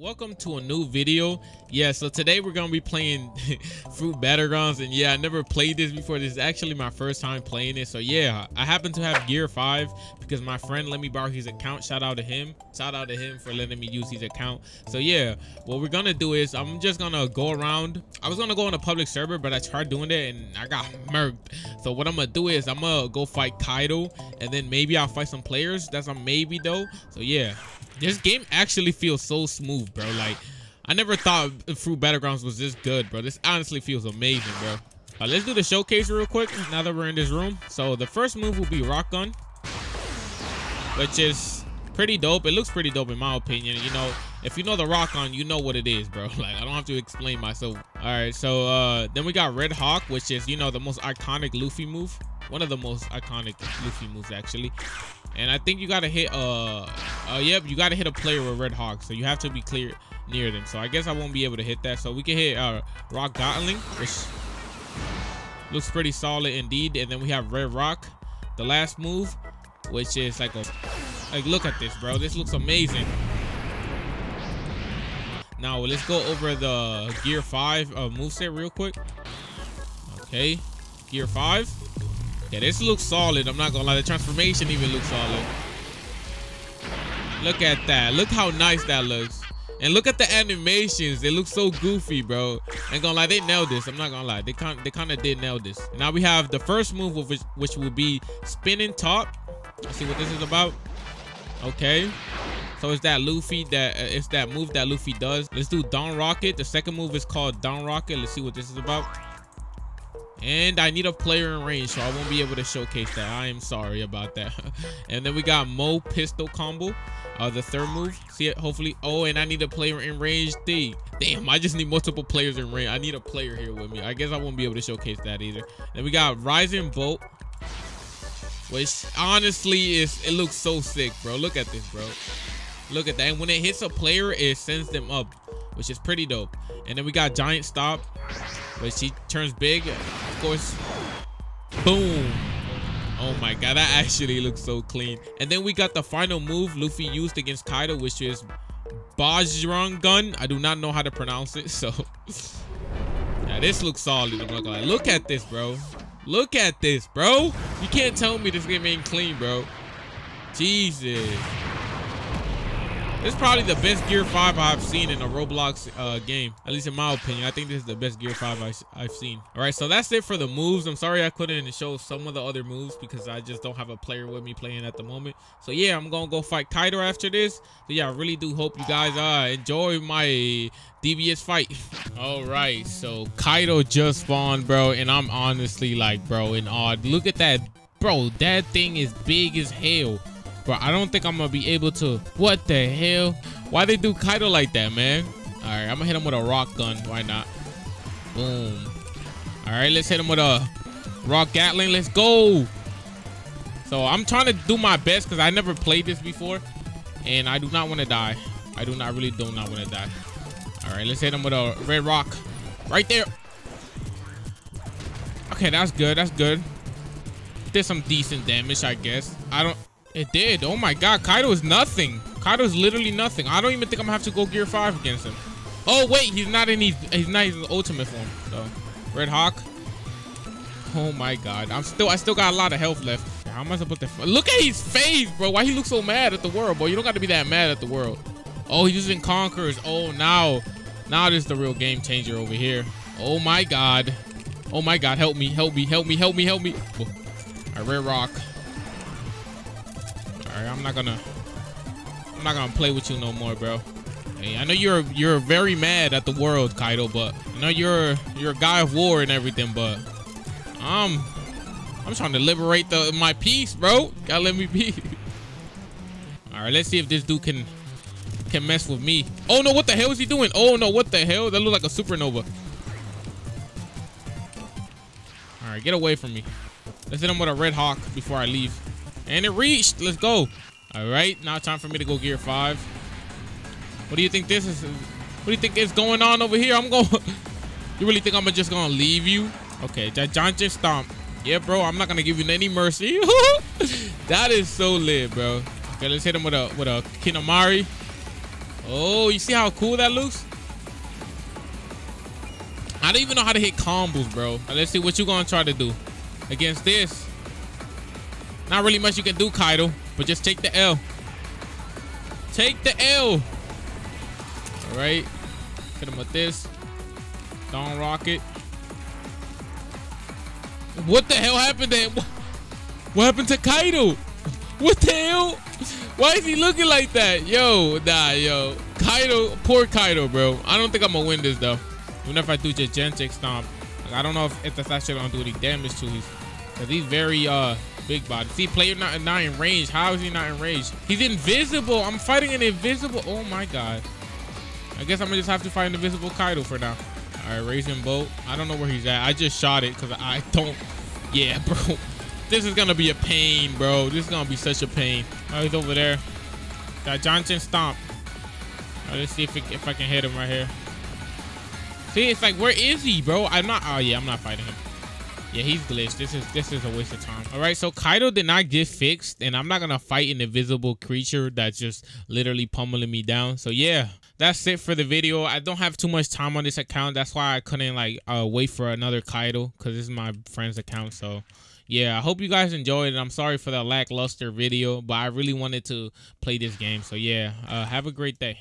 Welcome to a new video. Yeah, so today we're gonna be playing Fruit Battlegrounds, and yeah, I never played this before. This is actually my first time playing it. So yeah, I happen to have Gear 5 because my friend let me borrow his account. Shout out to him. Shout out to him for letting me use his account. So yeah, what we're gonna do is I'm just gonna go around. I was gonna go on a public server, but I tried doing it and I got murked. So what I'm gonna do is I'm gonna go fight Kaido, and then maybe I'll fight some players. That's a maybe though. So yeah, this game actually feels so smooth, bro. Like, I never thought Fruit Battlegrounds was this good, bro. This honestly feels amazing, bro. Uh, let's do the showcase real quick now that we're in this room. So the first move will be Rock Gun, which is pretty dope. It looks pretty dope in my opinion. You know, if you know the Rock Gun, you know what it is, bro. Like, I don't have to explain myself. All right, so uh, then we got Red Hawk, which is, you know, the most iconic Luffy move. One of the most iconic Luffy moves, actually. And I think you gotta hit uh uh yep, you gotta hit a player with Red Hawk. So you have to be clear near them. So I guess I won't be able to hit that. So we can hit uh Rock Gatling, which looks pretty solid indeed. And then we have Red Roc, the last move, which is like a like look at this, bro. This looks amazing. Now let's go over the Gear 5 uh, moveset real quick. Okay, Gear 5. Yeah, this looks solid. I'm not gonna lie. The transformation even looks solid. Look at that. Look how nice that looks. And look at the animations. They look so goofy, bro. Ain't gonna lie, they nailed this. I'm not gonna lie. They kind they kind of did nail this. now we have the first move, which which will be spinning top. Let's see what this is about. Okay. So it's that Luffy that uh, it's that move that Luffy does. Let's do Dawn Rocket. The second move is called Dawn Rocket. Let's see what this is about. And I need a player in range, so I won't be able to showcase that. I am sorry about that. and then we got Mo pistol combo. Uh, the third move. See it, hopefully. Oh, and I need a player in range D. Damn, I just need multiple players in range. I need a player here with me. I guess I won't be able to showcase that either. Then we got Rising Bolt. Which honestly is it looks so sick, bro. Look at this, bro. Look at that. And when it hits a player, it sends them up, which is pretty dope. And then we got Giant Stop. But she turns big, of course. Boom. Oh my god, that actually looks so clean. And then we got the final move Luffy used against Kaido, which is Bajrang Gun. I do not know how to pronounce it, so yeah, this looks solid. I'm not gonna lie. Look at this, bro. Look at this, bro. You can't tell me this game ain't clean, bro. Jesus. This is probably the best Gear 5 I've seen in a Roblox uh, game. At least in my opinion. I think this is the best Gear 5 I, have seen. All right, so that's it for the moves. I'm sorry I couldn't show some of the other moves because I just don't have a player with me playing at the moment. So yeah, I'm going to go fight Kaido after this. So yeah, I really do hope you guys uh, enjoy my devious fight. All right, so Kaido just spawned, bro. And I'm honestly like, bro, in awe. Look at that. Bro, that thing is big as hell. Bro, I don't think I'm gonna be able to. What the hell? Why they do Kaido like that, man? All right, I'm gonna hit him with a rock gun. Why not? Boom. All right, let's hit him with a rock gatling. Let's go. So I'm trying to do my best because I never played this before, and I do not want to die. I do not really do not want to die. All right, let's hit him with a red roc. Right there. Okay, that's good. That's good. Did some decent damage, I guess. I don't... It did. Oh my god, Kaido is nothing. Kaido is literally nothing. I don't even think I'm gonna have to go gear five against him. Oh wait, he's not in his he's not in his ultimate form. So Red Hawk. Oh my god. I'm still I still got a lot of health left. How am I supposed to look at his face, bro? Why he looks so mad at the world, bro? You don't got to be that mad at the world. Oh, he's using conquerors. Oh now now this is the real game changer over here. Oh my god. Oh my god, help me, help me, help me, help me, help me. I red roc. Alright, I'm not gonna I'm not gonna play with you no more, bro. Hey, I know you're you're very mad at the world, Kaido, but I know you're you're a guy of war and everything, but I'm I'm trying to liberate the my peace, bro. Gotta let me be. Alright, let's see if this dude can can mess with me. Oh no, what the hell is he doing? Oh no, what the hell? That looks like a supernova. Alright, get away from me. Let's hit him with a red hawk before I leave. And it reached. Let's go. All right, now time for me to go gear five. What do you think this is? What do you think is going on over here? I'm going. you really think I'm just gonna leave you? Okay, John just stomp. Yeah, bro, I'm not gonna give you any mercy. that is so lit, bro. Okay, let's hit him with a with a Kinemari. Oh, you see how cool that looks? I don't even know how to hit combos, bro. let's see what you're gonna try to do against this. Not really much you can do, Kaido, but just take the L. Take the L. All right. Hit him with this. Dawn Rocket. What the hell happened there? What happened to Kaido? What the hell? Why is he looking like that? Yo, nah, yo. Kaido, poor Kaido, bro. I don't think I'm gonna win this though. Even if I do just Genetic Stomp. Like, I don't know if, if that's actually gonna do any damage to his Cause he's very uh big body. See, player not, not in range. How is he not in range? He's invisible. I'm fighting an invisible. Oh my god. I guess I'm gonna just have to fight an invisible Kaido for now. All right, raising boat. I don't know where he's at. I just shot it because I don't. Yeah, bro. This is gonna be a pain, bro. This is gonna be such a pain. Oh, he's over there. Got Johnson stomp. Right, let's see if, it, if I can hit him right here. See, it's like, where is he, bro? I'm not. Oh yeah, I'm not fighting him. Yeah, he's glitched. This is this is a waste of time. All right, so Kaido did not get fixed, and I'm not gonna fight an invisible creature that's just literally pummeling me down. So yeah, that's it for the video. I don't have too much time on this account. That's why I couldn't like uh, wait for another Kaido because this is my friend's account. So yeah, I hope you guys enjoyed it. I'm sorry for the lackluster video, but I really wanted to play this game. So yeah, uh, have a great day.